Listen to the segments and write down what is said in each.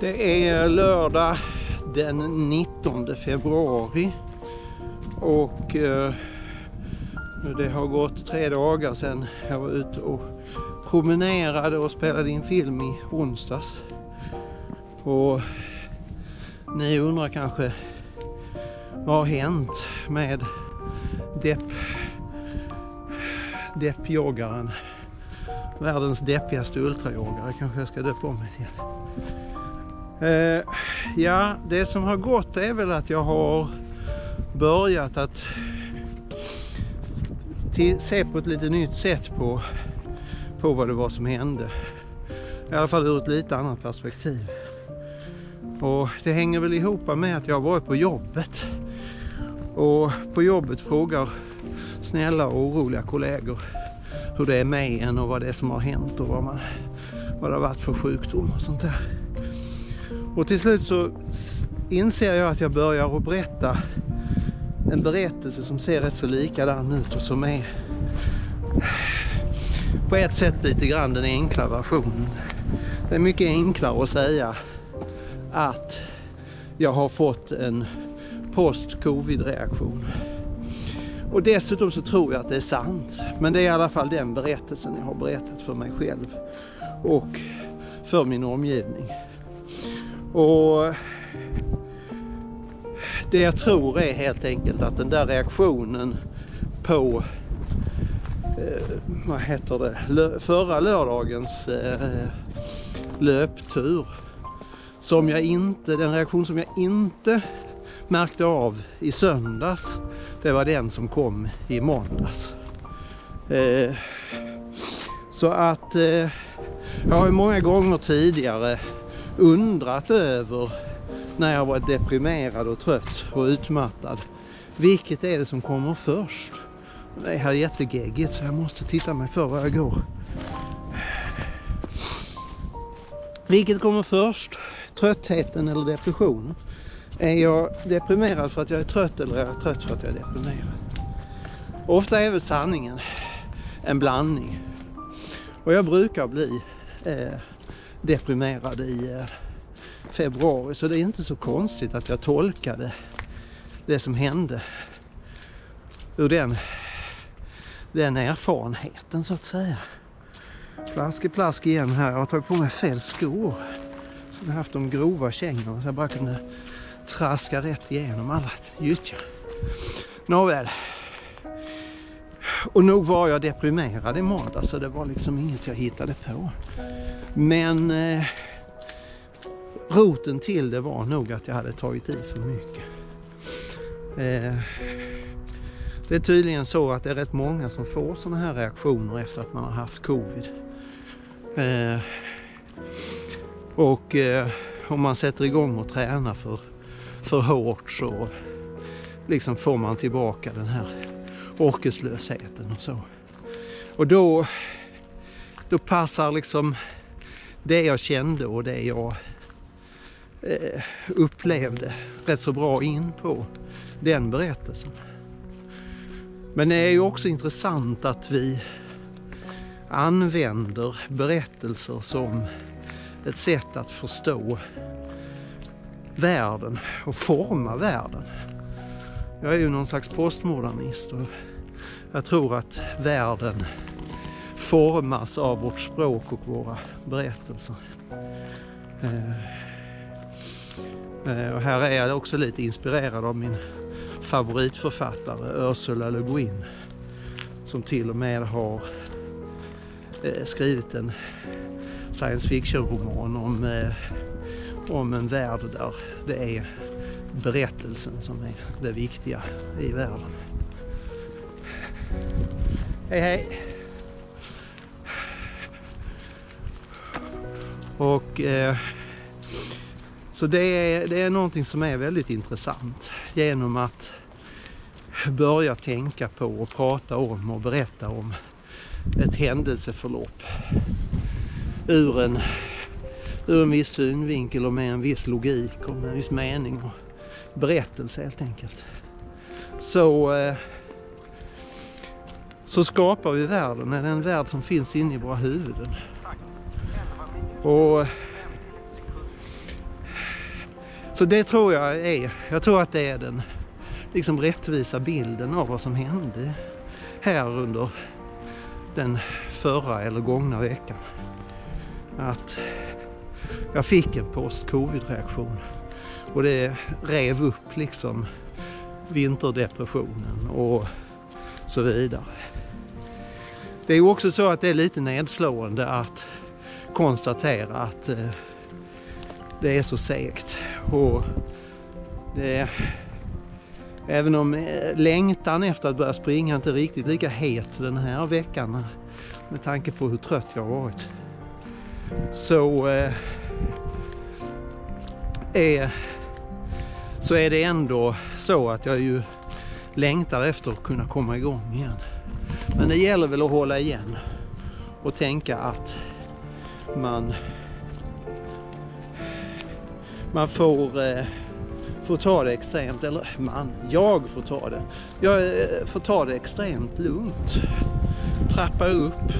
Det är lördag den 19 februari och eh, det har gått tre dagar sedan jag var ute och promenerade och spelade in film i onsdags. Och ni undrar kanske vad har hänt med depp, deppjoggaren? Världens deppigaste ultrajoggare kanske jag ska döpa om mig till. Eh, ja, det som har gått är väl att jag har börjat att se på ett lite nytt sätt på, på vad det var som hände. I alla fall ur ett lite annat perspektiv. Och det hänger väl ihop med att jag har varit på jobbet. Och på jobbet frågar snälla och oroliga kollegor hur det är med en och vad det är som har hänt och vad, man, vad det har varit för sjukdom och sånt där. Och till slut så inser jag att jag börjar att berätta en berättelse som ser rätt så likadan ut och som är på ett sätt lite grann den enkla versionen. Det är mycket enklare att säga att jag har fått en post-covid-reaktion. Och dessutom så tror jag att det är sant. Men det är i alla fall den berättelsen jag har berättat för mig själv och för min omgivning. Och det jag tror är helt enkelt att den där reaktionen på eh, vad heter det, förra lördagens eh, löptur som jag inte, den reaktion som jag inte märkte av i söndags det var den som kom i måndags. Eh, så att eh, jag har ju många gånger tidigare undrat över när jag varit deprimerad och trött och utmattad. Vilket är det som kommer först? Det här är jättegeggigt så jag måste titta mig för var jag går. Vilket kommer först? Tröttheten eller depressionen? Är jag deprimerad för att jag är trött eller är jag trött för att jag är deprimerad? Ofta är väl sanningen en blandning. Och jag brukar bli eh, deprimerad i eh, februari så det är inte så konstigt att jag tolkade det som hände ur den, den erfarenheten så att säga. Plask i plask igen här. Jag har tagit på mig fel skor. Så jag har haft de grova kängorna så jag bara kunde traska rätt igenom alla gyttjor. Nåväl. Och nog var jag deprimerad i måndag så det var liksom inget jag hittade på. Men eh, roten till det var nog att jag hade tagit i för mycket. Eh, det är tydligen så att det är rätt många som får sådana här reaktioner efter att man har haft covid. Eh, och eh, om man sätter igång och tränar för, för hårt så liksom får man tillbaka den här orkeslösheten och så. Och då, då passar liksom det jag kände och det jag eh, upplevde rätt så bra in på den berättelsen. Men det är ju också intressant att vi använder berättelser som ett sätt att förstå världen och forma världen. Jag är ju någon slags postmodernist och jag tror att världen formas av vårt språk och våra berättelser. Eh, eh, och här är jag också lite inspirerad av min favoritförfattare Ursula Le Guin som till och med har eh, skrivit en science fiction-roman om, eh, om en värld där det är berättelsen som är det viktiga i världen. Hej hej! Och eh, så det är, det är någonting som är väldigt intressant genom att börja tänka på och prata om och berätta om ett händelseförlopp ur en, ur en viss synvinkel och med en viss logik och med en viss mening och berättelse helt enkelt. Så, eh, så skapar vi världen, det är en värld som finns inne i våra huvuden. Och Så det tror jag är, jag tror att det är den liksom rättvisa bilden av vad som hände här under den förra eller gångna veckan. Att jag fick en post-covid-reaktion och det rev upp liksom vinterdepressionen och så vidare. Det är också så att det är lite nedslående att konstatera att eh, det är så segt. Och det är, även om eh, längtan efter att börja springa inte är riktigt lika het den här veckan eh, med tanke på hur trött jag har varit. Så eh, är, så är det ändå så att jag ju längtar efter att kunna komma igång igen. Men det gäller väl att hålla igen och tänka att man man får, eh, får ta det extremt, eller man, jag får ta det. Jag eh, får ta det extremt lugnt. Trappa upp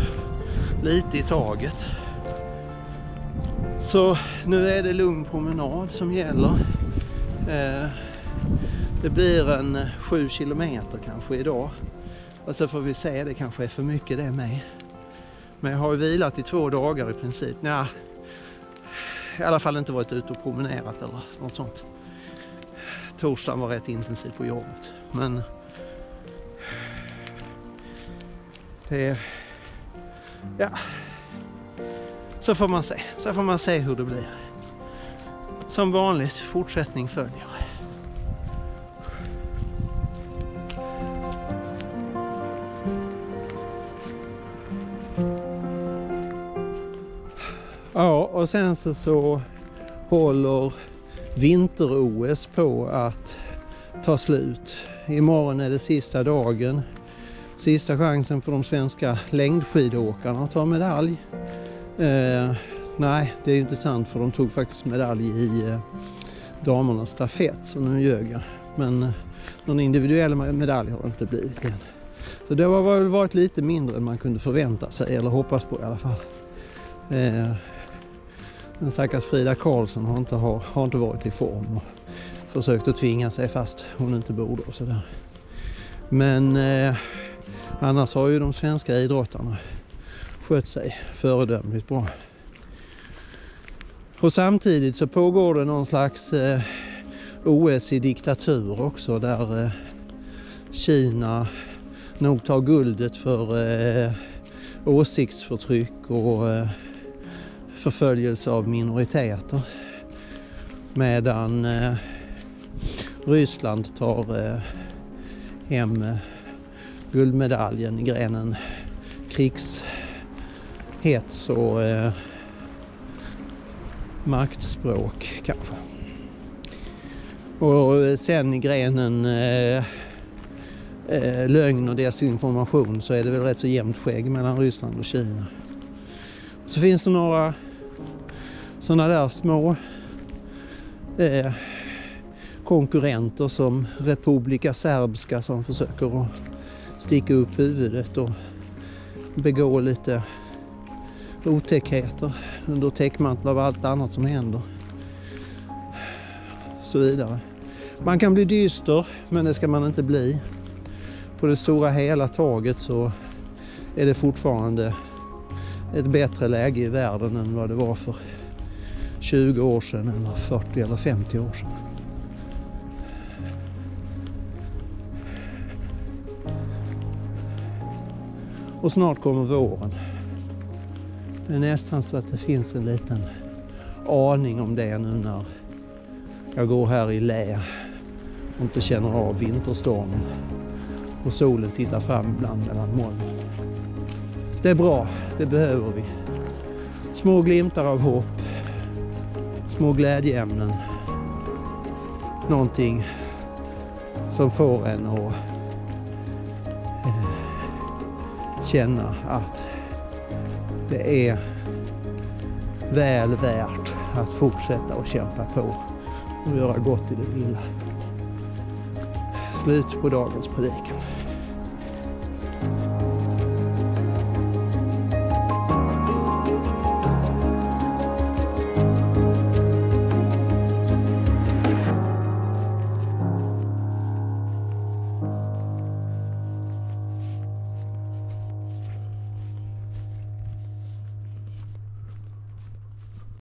lite i taget. Så nu är det lugn promenad som gäller. Eh, det blir en eh, sju kilometer kanske idag. Och så får vi se, det kanske är för mycket det med. Men jag har ju vilat i två dagar i princip. Nja, i alla fall inte varit ute och promenerat eller något sånt. Torsdagen var rätt intensiv på jobbet. Men det är, ja, så får man se. Så får man se hur det blir. Som vanligt, fortsättning följer. Ja, och sen så, så håller vinter-OS på att ta slut. Imorgon är det sista dagen. Sista chansen för de svenska längdskidåkarna att ta medalj. Eh, nej, det är inte sant för de tog faktiskt medalj i eh, damernas stafett så nu ljög jag. Men eh, någon individuell medalj har det inte blivit än. Så det har väl varit lite mindre än man kunde förvänta sig eller hoppas på i alla fall. Eh, den stackars Frida Karlsson har inte, har, har inte varit i form och försökt att tvinga sig fast hon inte borde och sådär. Men eh, annars har ju de svenska idrottarna skött sig föredömligt bra. Och samtidigt så pågår det någon slags eh, OS i diktatur också där eh, Kina nog tar guldet för eh, åsiktsförtryck och eh, förföljelse av minoriteter. Medan eh, Ryssland tar eh, hem eh, guldmedaljen i grenen krigshets och eh, maktspråk kanske. Och eh, sen i grenen eh, eh, lögn och desinformation så är det väl rätt så jämnt skägg mellan Ryssland och Kina. Så finns det några sådana där små eh, konkurrenter som Republika Serbska som försöker att sticka upp huvudet och begå lite otäckheter under täckmantel av allt annat som händer. Så vidare. Man kan bli dyster, men det ska man inte bli. På det stora hela taget så är det fortfarande ett bättre läge i världen än vad det var för 20 år sedan eller 40 eller 50 år sedan. Och snart kommer våren. Det är nästan så att det finns en liten aning om det nu när jag går här i lä och inte känner av vinterstormen och solen tittar fram ibland mellan molnen. Det är bra, det behöver vi. Små glimtar av hopp små glädjeämnen. Någonting som får en att eh, känna att det är väl värt att fortsätta och kämpa på och göra gott i det lilla. Slut på dagens predikan.